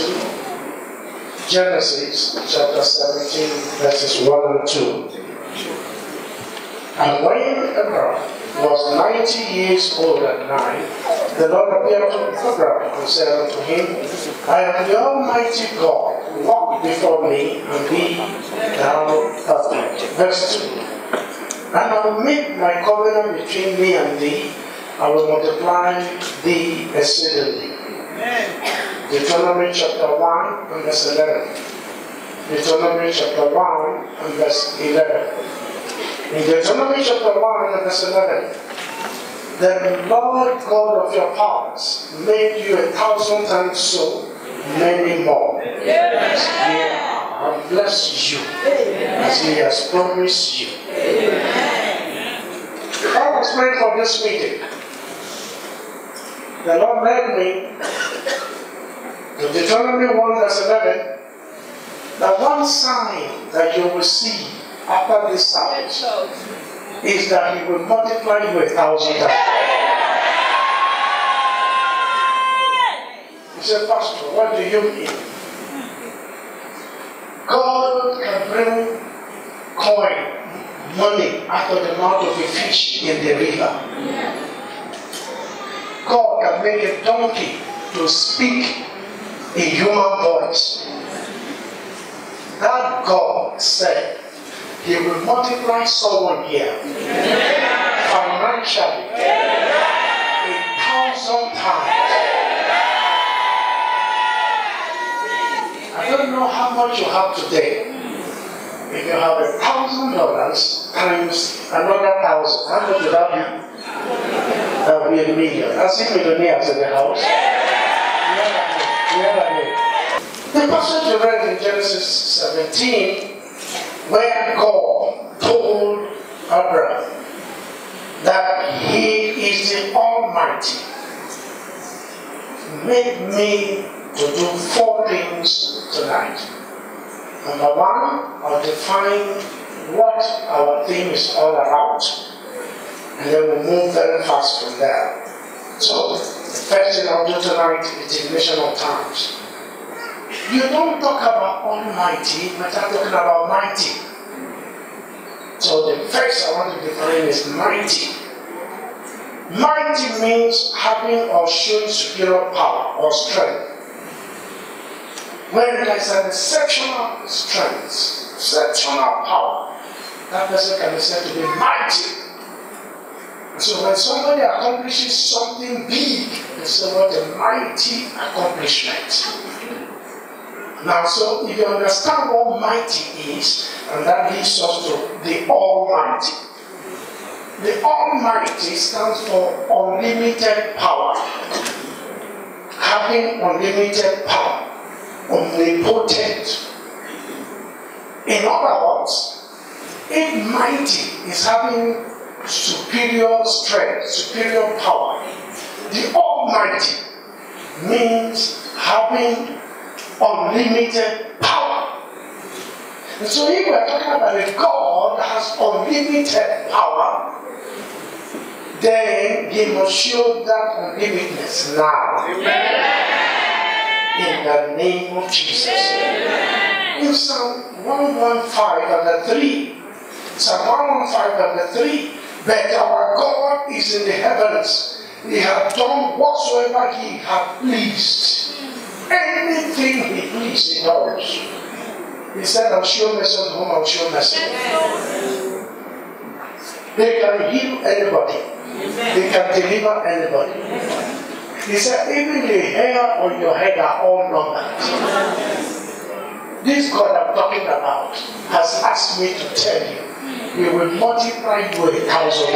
verses 1 and 2. Genesis chapter 17, verses 1 and 2. And when Abraham was 90 years old at nine, the Lord appeared to Abraham and said unto him, I am the Almighty God, walk before me and be thou perfect. Verse 2. And I will make my covenant between me and thee, I will multiply thee exceedingly. Deuteronomy chapter 1 and verse 11. Deuteronomy chapter 1 and verse 11. In Deuteronomy chapter 1 and verse 11, the Lord God of your fathers made you a thousand times so many more. Yes. has blessed you, as he has promised you. I was praying for this meeting. The Lord led me to Deuteronomy 1 verse 11 the one sign that you will see after this service is that he will multiply you a thousand times. He said, Pastor, what do you mean? God can bring coin, money out of the mouth of a fish in the river. God can make a donkey to speak in human voice. That God said he will multiply someone here financially a thousand times. I don't know how much you have today. If you have a thousand dollars times another thousand, how much would that be? That would be a million. I see millionaires in the house. The passage you read in Genesis 17 where God told Abraham that He is the Almighty, made me to do four things tonight. Number one, I'll define what our theme is all about, and then we'll move very fast from there. So, the first I'll do tonight is definition of terms. You don't talk about Almighty, but I'm talking about mighty. So the first I want to define is mighty. Mighty means having or showing superior power or strength. When there is an exceptional strength, exceptional power, that person can be said to be mighty. So when somebody accomplishes something big, say what a mighty accomplishment. Now, so if you understand what mighty is, and that leads us to the Almighty. The Almighty stands for unlimited power. Having unlimited power, omnipotent. In other words, if mighty is having superior strength, superior power, the Almighty means having unlimited power. And so if we're talking about a God that has unlimited power, then he must show that unlimitedness now. Amen. In the name of Jesus. Amen. In Psalm 115 and 3, Psalm 115 and 3, but our God is in the heavens. He hath done whatsoever he hath pleased. Anything he pleased, he does. He said, I'll show mercy on whom I'll show mercy. They can heal anybody. They can deliver anybody. He said, even the hair on your head are all numbered. This God I'm talking about has asked me to tell you, He will multiply you a thousand.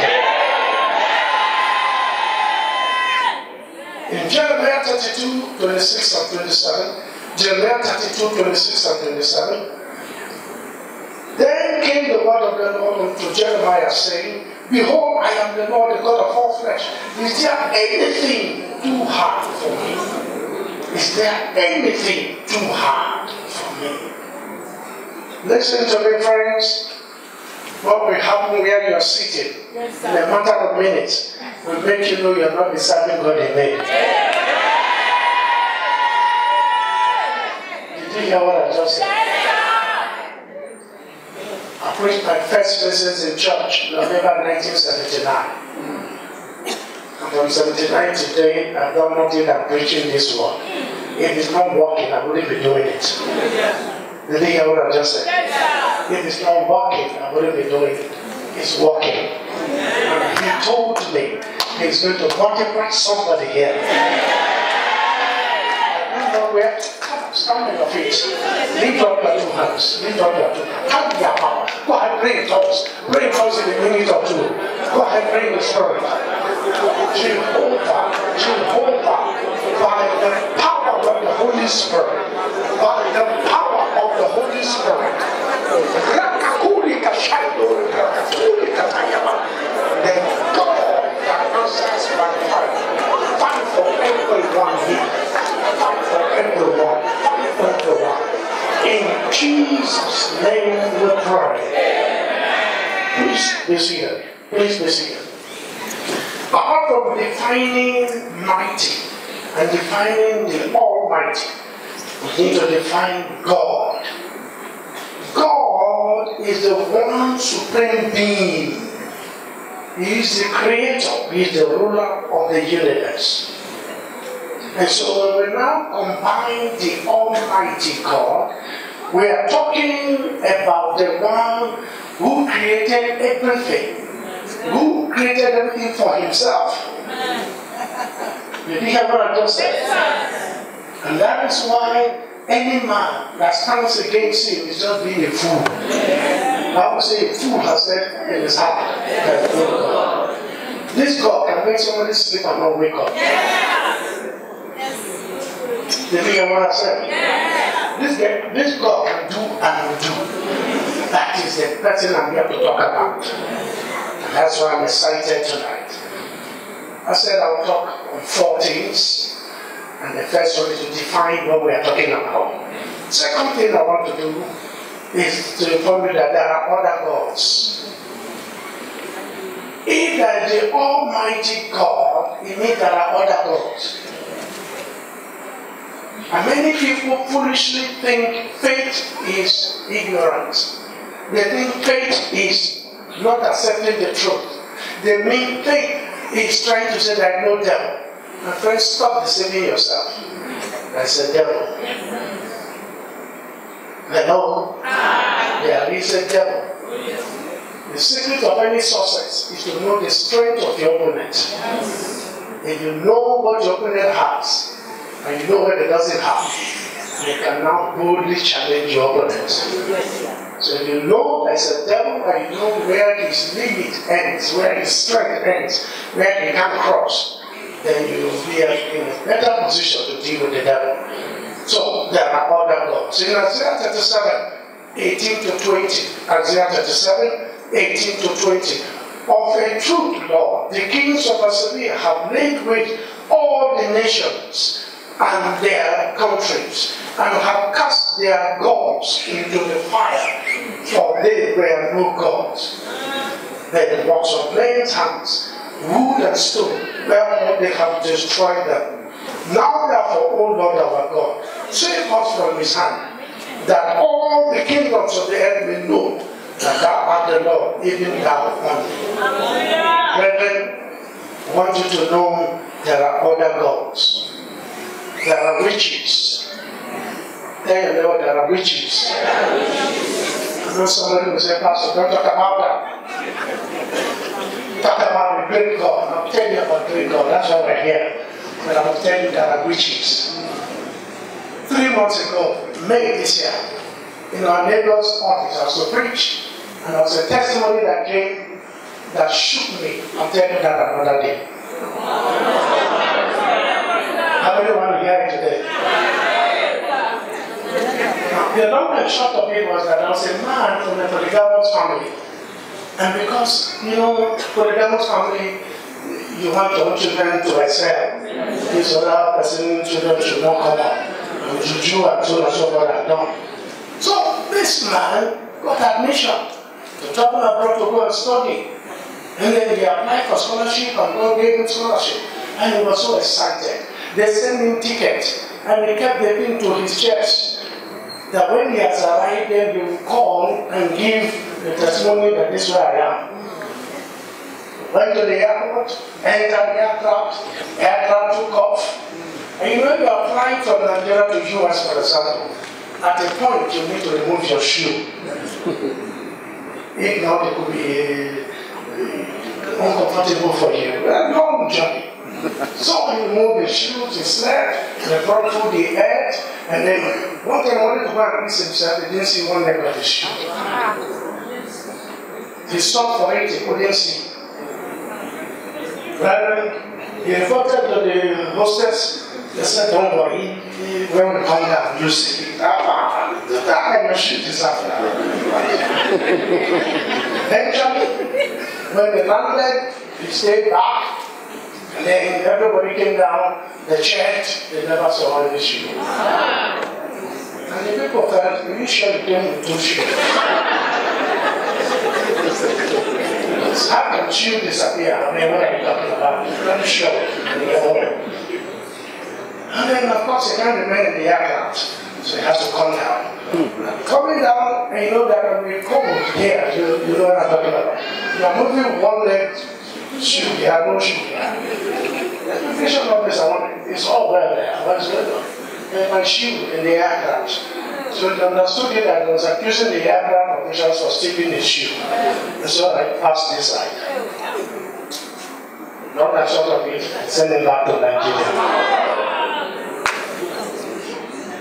In Jeremiah 32, 26 and 27, Jeremiah 32, 26 and 27, then came the word of the Lord unto Jeremiah, saying, Behold, I am the Lord, the God of all flesh. Is there anything too hard for me? Is there anything too hard for me? Listen to me, friends. What will happen where you are sitting Yes, in a matter of minutes will make you know you are not serving God in vain. Did you hear what I just said? I preached my first message in church November 1979. And from 79 to today, I've done nothing than preaching this one. If it's not working, I wouldn't be doing it. Did you hear what I just said? If it's not working, I wouldn't be doing it. It's working. And he told me he's going to multiply somebody here. I don't know where. Stand on your feet. Lift up your two hands. Lift up your two hands. Have your power. Go ahead, pray in tongues. Pray in tongues in a minute or two. Go ahead, pray in the spirit. Jehovah, Jehovah, by the power of the Holy Spirit, by the power the God fire. Fight for everyone here. Fight for everyone. Fight for everyone. In Jesus' name we pray. Please be seated. Please be seated. Apart from defining mighty and defining the Almighty, we need to define God. God is the one supreme being. He is the creator, He is the ruler of the universe. And so when we now combine the Almighty God, we are talking about the one who created everything, who created everything for himself. You hear what I just said? And that is why any man that stands against him is just being a fool. I would say a fool has said in his heart that God. This God can make somebody sleep and not wake up. Did you hear what I said? This, guy, this God can do and will do. That is the person I'm here to talk about. And that's why I'm excited tonight. I said I'll talk on four things. And the first one is to define what we are talking about. Second thing I want to do is to inform you that there are other gods. If there is the Almighty God, it means there are other gods. And many people foolishly think faith is ignorance. They think faith is not accepting the truth. They mean faith is trying to say that no devil. My friend, stop deceiving yourself. There's a devil. Hello? There is a devil. The secret of any success is to know the strength of your opponent. If you know what your opponent has, and you know what it doesn't have, you can now boldly challenge your opponent. So if you know there's a devil and you know where his limit ends, where his strength ends, where he can cross, then you will be in a better position to deal with the devil. So there are other gods. In Isaiah 37, 18 to 20, Isaiah 37, 18 to 20. Of a truth, Lord, the kings of Assyria have laid waste all the nations and their countries, and have cast their gods into the fire, for they were no gods. They the works of men's hands, wood and stone, wherefore they have destroyed them. Now therefore, O Lord our God, save us from his hand, that all the kingdoms of the earth may know that thou art the Lord, even thou only. Brethren, I want you to know there are other gods. There are witches. Tell your neighbor there are witches. I know somebody will say, Pastor, don't talk about that. Talk about the great God. I'll tell you about great God. That's why we're here. But I will tell you there are witches. Three months ago, May this year, in our neighbor's office, I was to preach, and there was a testimony that came that shook me. I'll tell you that another day. How many want to hear it today? The long and short of it was that there was a man from the polygamous family. And because, you know, for polygamous family, you want your children to excel. This other person, children should not come out. And juju and so on and so forth and done. So this man got admission to travel abroad to go and study. And then he applied for scholarship and God gave him scholarship. And he was so excited. They sent him tickets and he kept getting to his church that when he has arrived there, he will call and give the testimony that this is where I am. Went to the airport, entered the aircraft, aircraft took off. And you know you are flying from Nigeria to US, for example. At a point, you need to remove your shoe. if not, it could be uh, uncomfortable for you. A long journey. So he removed the shoes, he slept, they brought through the earth, and then one thing I wanted to go and himself, he didn't see one leg of the shoe. He stopped for it, he couldn't see. Rather, he reported to the hostess, they said, don't worry, when we come down, you see. Ah, that of shit is happening. Eventually, when the landlord, he stayed back, and then everybody came down, they checked, they never saw any shoe. And the people felt, you you came with two shoes? How can shoe disappear? I mean, what are you talking about? I'm sure. And then, of course, he can't remain in the aircraft, so he has to come down. Coming down, and you know that when we come here, you, you know what I'm talking about. You are moving one leg shoe, you have no shoe. The application of this, I want, it's all well there. What's going on? My shoe in the aircraft. So they understood it that I was accusing the aircraft officials for stealing the shoe. And so I passed this side. Not that sort of it, send it back to Nigeria.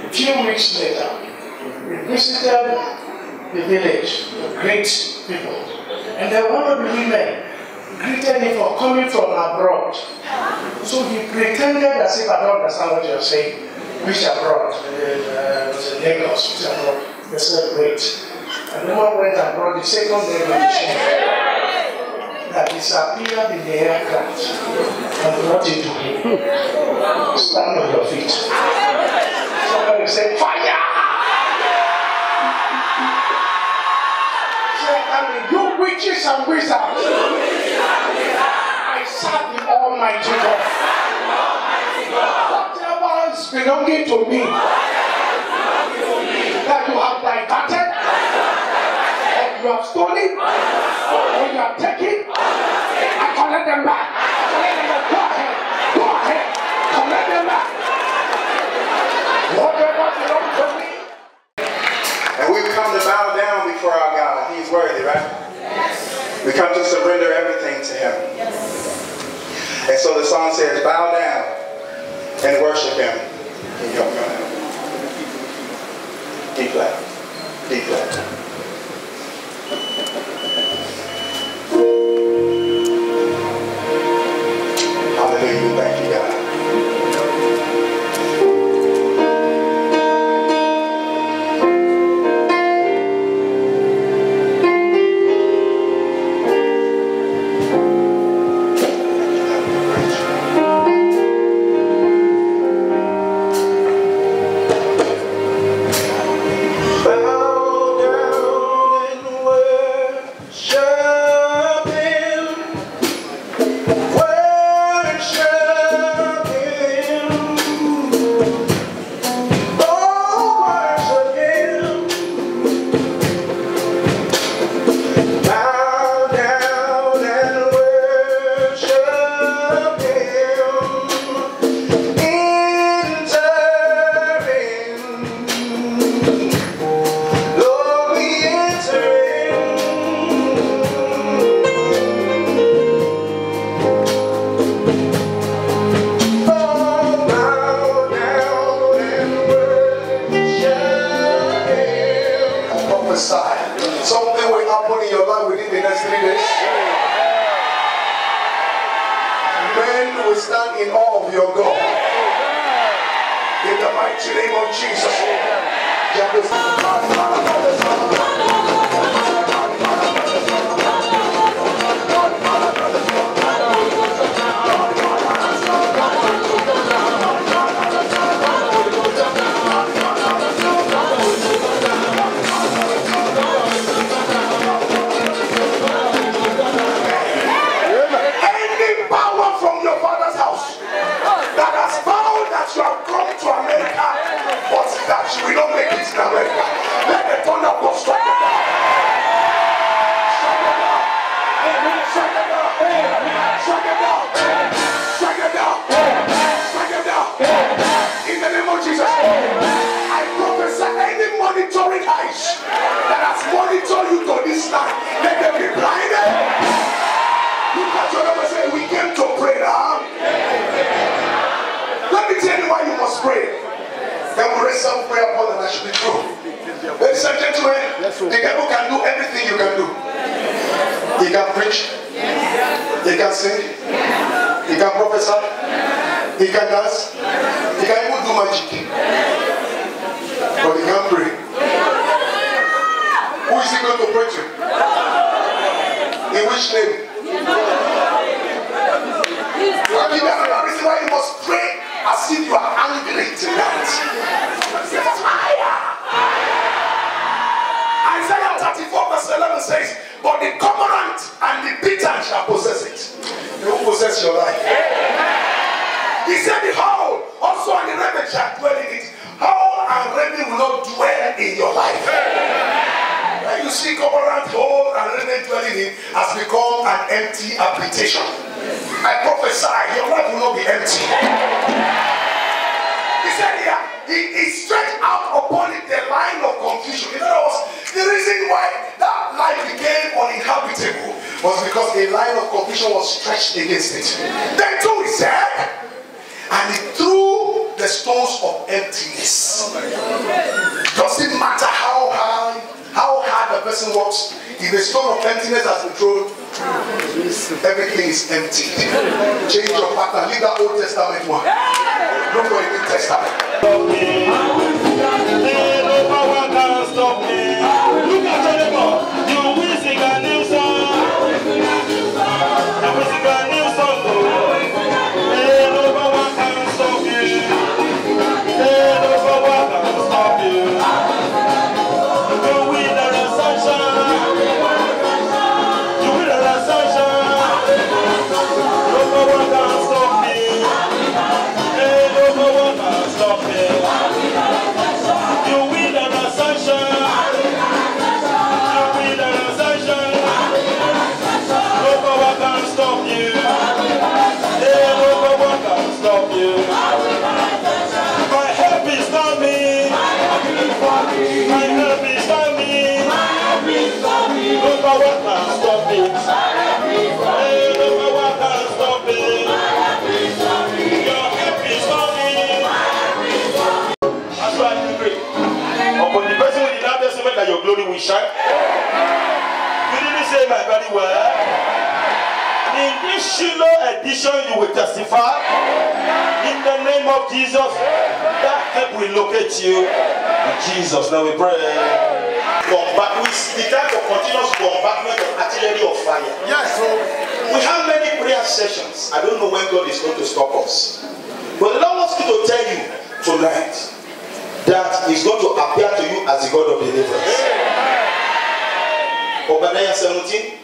A few weeks later, we visited the village, the great people. And then one of the women greeted him for coming from abroad. So he pretended as if I don't understand what you're saying. Which abroad? Uh, was Lagos, which abroad? They said, wait. And the one went abroad, the second day when she that disappeared in the aircraft and brought it to him. Stand on your feet. Somebody said, fire! Mean, you witches and wizards. I serve the Almighty God. Whatever is belonging to me that you have diverted, or you have stolen, or you have taken, I collect them back. I collect them back. Go ahead. Go ahead. Collect them back. Whatever belongs to me. And we've come to bow down before our God. He's worthy, right? We come to surrender everything to Him. And so the song says, bow down and worship Him. Can you help me on that? D flat. He can dance. He can even do magic. But he can't pray. Who is he going to pray to? In which name? Give you another reason why you must pray as if you are angry tonight. Fire! Isaiah 34 verse 11 says, But the covenant and the bittern shall possess it. You possess your life. He said, The whole also and the raven shall dwell in it. Whole and raven will not dwell in your life. When you see covenant, whole and raven dwelling in has become an empty habitation. I prophesy, your life will not be empty. He said here, he, he stretched out upon it the line of confusion. In other words, the reason why that life became uninhabitable was because a line of confusion was stretched against it. Then too, he said, and he threw the stones of emptiness. Doesn't matter how high, how hard the person works, if the stone of emptiness has been thrown, everything is empty. Change your pattern, leave that Old Testament one. Look for the New Testament. Glory will shine. You didn't say my very well. In this Shiloh edition, you will testify. In the name of Jesus, that help will locate you. In Jesus, now we pray. Combat, we the time for continuous bombardment of artillery of fire. Yes, so We have many prayer sessions. I don't know when God is going to stop us. But the Lord wants to tell you tonight that He's going to appear to you as the God of deliverance. Obadiah 17,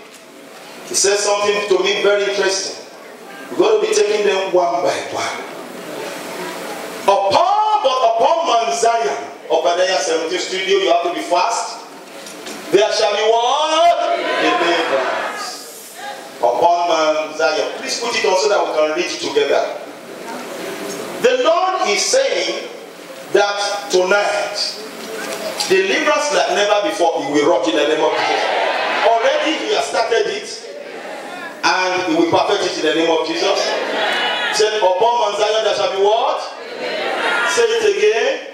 he says something to me very interesting. We're going to be taking them one by one. Upon, but upon Mount Zion, Obadiah 17 studio, you have to be fast. There shall be what? Deliverance. Upon Mount Zion. Please put it on so that we can read together. The Lord is saying that tonight, deliverance like never before, He will rock in the name of Jesus. Already He has started it, and He will perfect it in the name of Jesus. Said, Upon Mount Zion there shall be what? Say it again.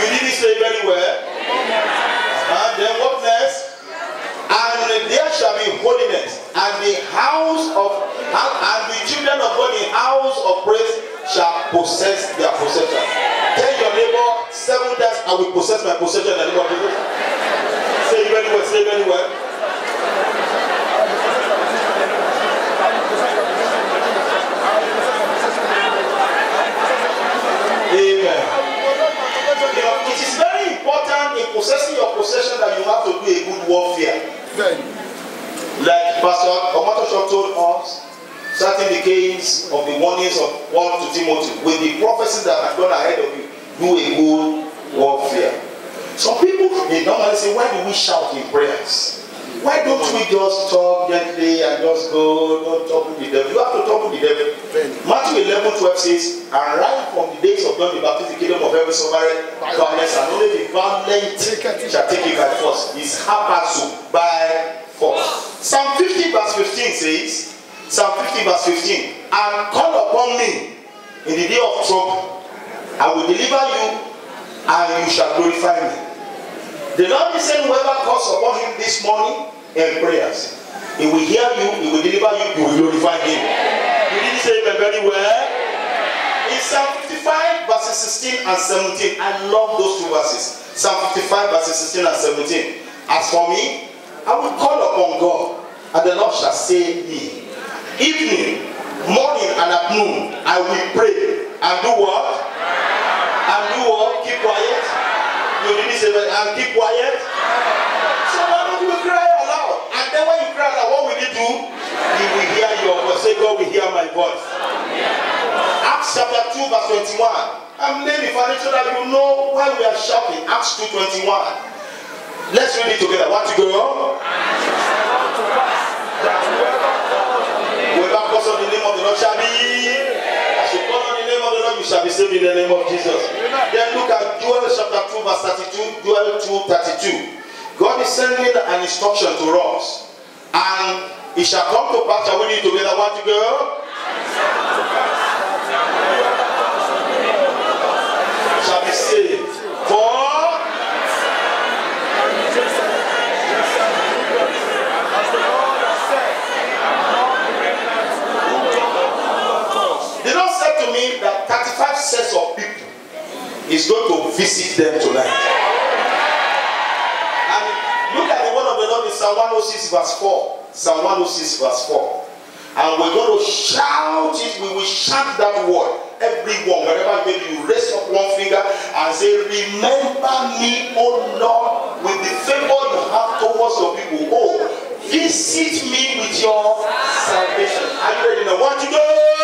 You didn't say very well. And then what next? And there shall be holiness, and the house of and, the children of God in house of praise shall possess their possession. I will possess my possession name of Jesus. Say it very well, say it very well. You it is very important in possessing your possession that you have to do a good warfare. Like Pastor Omatosho told us, certain decades of the warnings of 1 to Timothy, with the prophecies that have gone ahead of you, do a good warfare. Some people they normally say, why do we shout in prayers? Why don't we just talk gently and just go, don't talk with the devil? You have to talk with the devil. Matthew 11 11, 12 says, And right from the days of John the Baptist, the kingdom of heaven suffered violence, and only the violent shall take it by force. It's harpazo, by force. Psalm 50, verse 15 says, Psalm 50, verse 15, And call upon me in the day of trouble. I will deliver you, and you shall glorify me. The Lord is saying, Whoever calls upon him this morning in prayers, he will hear you, he will deliver you, you will glorify him. You didn't say amen very well. Eh? In Psalm 55, verses 16 and 17, I love those two verses. Psalm 55, verses 16 and 17. As for me, I will call upon God, and the Lord shall save me. Evening, morning, and at noon, I will pray and do what? And do what? Keep quiet. You didn't say that, and um, keep quiet. So why don't you cry aloud? And then when you cry aloud, what will he do? He will hear your voice. Say, God will hear my voice. Acts chapter 2, verse 21. I'm laying you so that you know why we are shouting. Acts 2, 21. Let's read it together. What to go? Whoever calls on the name of the Lord shall be. Shall be saved in the name of Jesus. Then look at Joel chapter 2, verse 32. Joel 2, 32. God is sending an instruction to us. And it shall come to pass, that we read together? What to go? Is going to visit them tonight. And look at the word of the Lord in Psalm 106, verse 4. Psalm 106, verse 4. And we're going to shout it, we will shout that word. Everyone, wherever maybe you raise up one finger and say, Remember me, O Lord, with the favor you have towards your people. Oh, visit me with your salvation. Are you ready now? Want to go?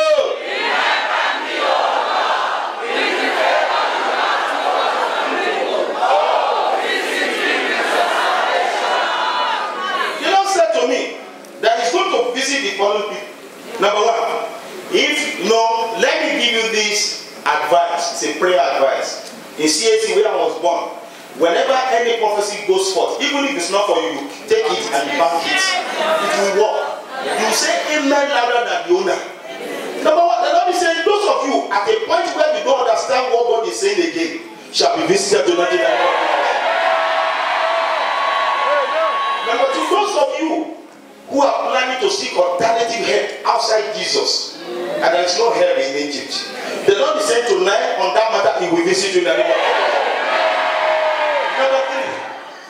Number one, if no, let me give you this advice. It's a prayer advice. In CAC where I was born, whenever any prophecy goes forth, even if it's not for you, you take it and bank it. It will work. You say amen louder than the owner. Number one, the Lord is saying, those of you at a point where you don't understand what God is saying again, shall be visited of Jesus. Number two, those of you who are planning to seek alternative help outside Jesus, and there is no help in Egypt. The Lord is saying tonight on that matter, He will visit you in the. Number three,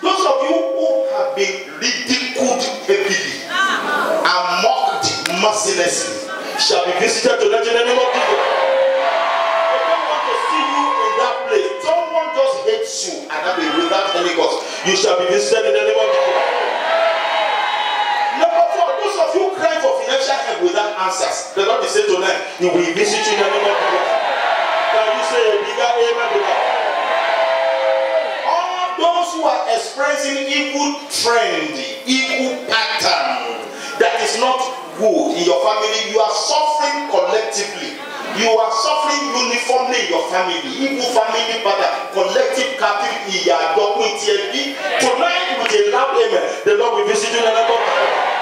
those of you who have been ridiculed heavily and mocked mercilessly shall be visited tonight in the name of Jesus. Don't want to see you in that place. Someone just hates you and that without any cause. You shall be visited in the name of Jesus. Without answers, the Lord is saying tonight, He will visit you in the name of Jesus. Can you say a bigger amen to that? All those who are experiencing evil trend, evil pattern that is not good in your family, you are suffering collectively. You are suffering uniformly in your family. Evil family pattern, collective captive, ìyà àjọpín ti ẹbí. Tonight with a loud amen, the Lord will visit you in the name of Jesus.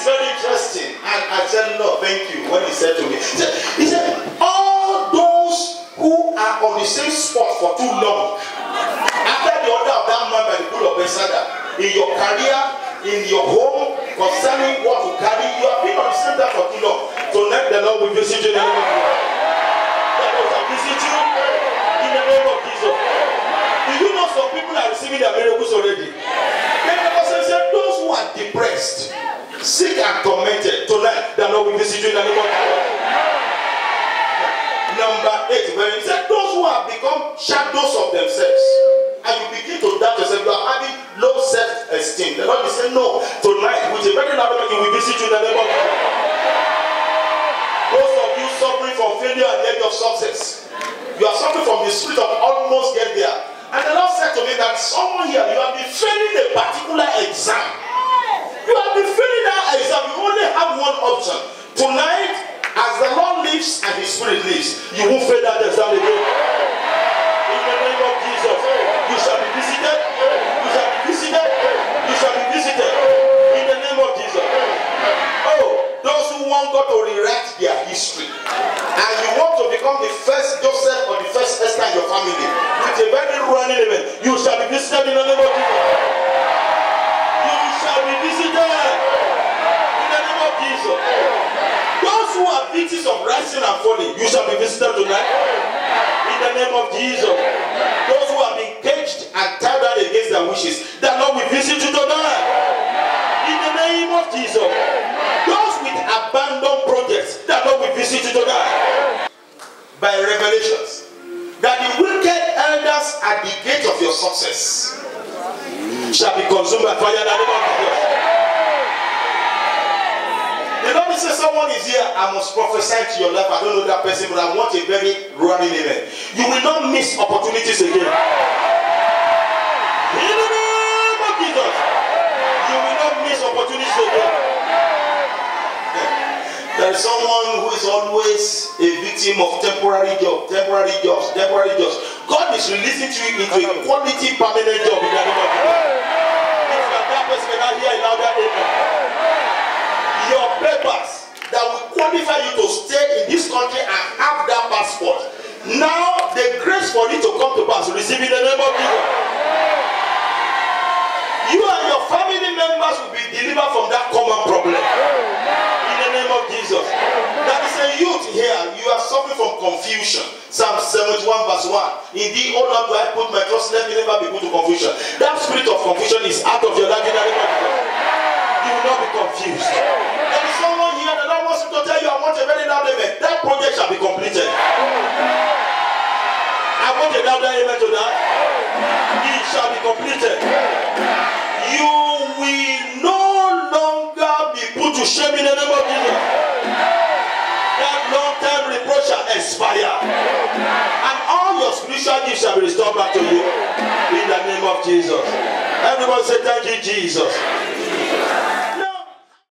Is very interesting. And I said, no, thank you. When he said to me, he said, he said, all those who are on the same spot for too long, after the order of that man by the pool of Bethesda, in your career, in your home, concerning what to carry, you have been on the same time for too long. Tonight the Lord will visit you in the name of Jesus. The Lord will you in the name of Jesus. Do you know some people are receiving their miracles already? Then the person said, those who are depressed, sick and tormented, tonight the Lord will visit you in the name of Number eight, he said, those who have become shadows of themselves, and you begin to doubt yourself, you are having low self-esteem. The Lord is saying, no, tonight, with a very loud he will visit you in the name of. Those of you suffering from failure at the edge of success, you are suffering from the spirit of almost get there. And the Lord said to me that someone here, you have been failing a particular exam. You have been failing that exam. You only have one option. Tonight, as the Lord lives and His Spirit lives, you won't fail that exam again. In the name of Jesus, you shall be visited. You shall be visited. You shall be visited. In the name of Jesus. Oh, those who want God to rewrite their history, and you want to become the first Joseph or the first Esther in your family with a very running event, you shall be visited in the name of Jesus. In the name of Jesus. Those who are victims of rising and falling, you shall be visited tonight. In the name of Jesus. Those who have been caged and tied down against their wishes, the Lord will visit you tonight. In the name of Jesus. Those with abandoned projects, the Lord will visit you tonight. By revelations. That the wicked elders at the gate of your success shall be consumed by fire the Lord says someone is here, I must prophesy to your life. I don't know that person, but I want a very running amen. You will not miss opportunities again. In the name of Jesus, you will not miss opportunities again. There is someone who is always a victim of temporary job, temporary jobs, temporary jobs. God is releasing to you into a quality permanent job in the name of Jesus. If you are that person, can I hear a louder amen? your papers that will qualify you to stay in this country and have that passport. Now the grace for you to come to pass, receive in the name of Jesus. You and your family members will be delivered from that common problem. In the name of Jesus. There is a youth here, you are suffering from confusion. Psalm 71 verse 1. Indeed, oh Lord, do I put my trust, let me never be put to confusion. That spirit of confusion is out of your life in the name of Jesus. You will not be confused. That to tell you, I want a very loud amen. That project shall be completed. I want a louder amen to that. It shall be completed. You will no longer be put to shame in the name of Jesus. That long time reproach shall expire. And all your spiritual gifts shall be restored back to you. In the name of Jesus. Everyone say, Thank you, Jesus.